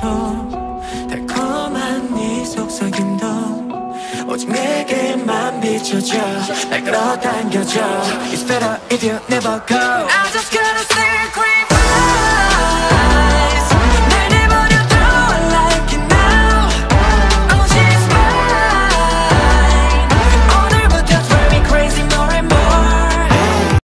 더 달콤한 네 속삭임도 오직 내게만 비춰져 날 끌어당겨줘 It's better if you never go I'm just gonna say